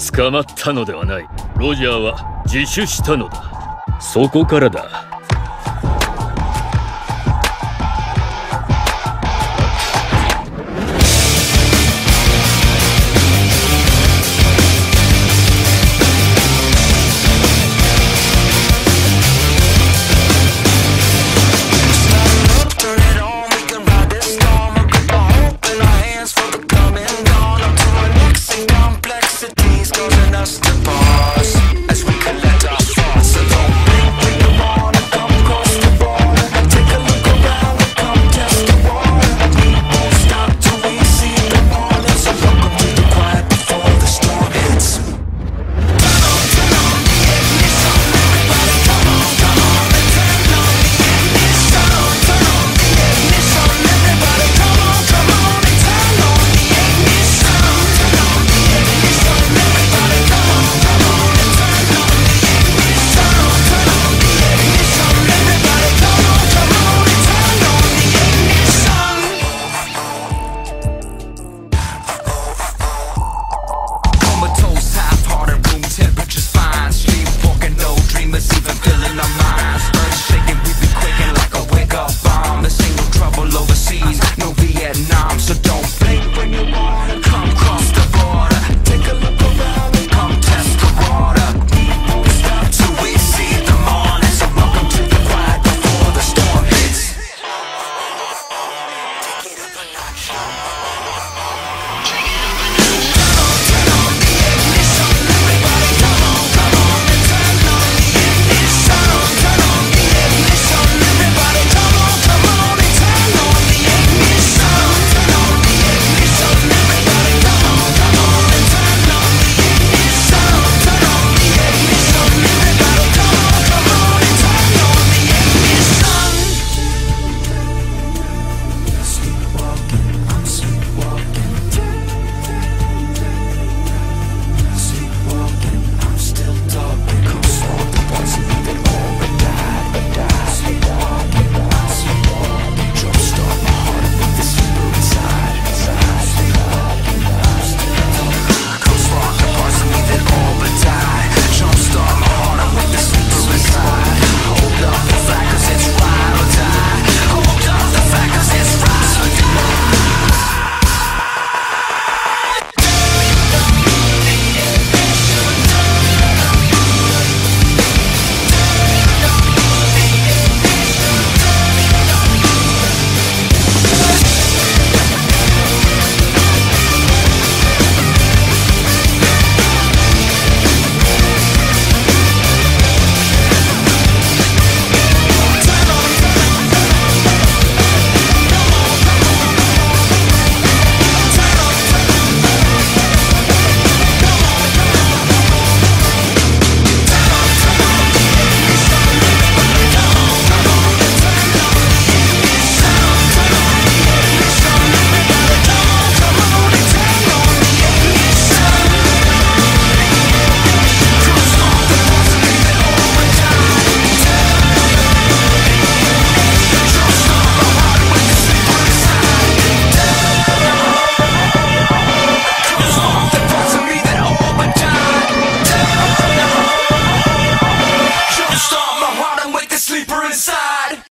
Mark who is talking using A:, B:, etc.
A: 捕まったのではない。ロジャーは自首したのだ。そこからだ。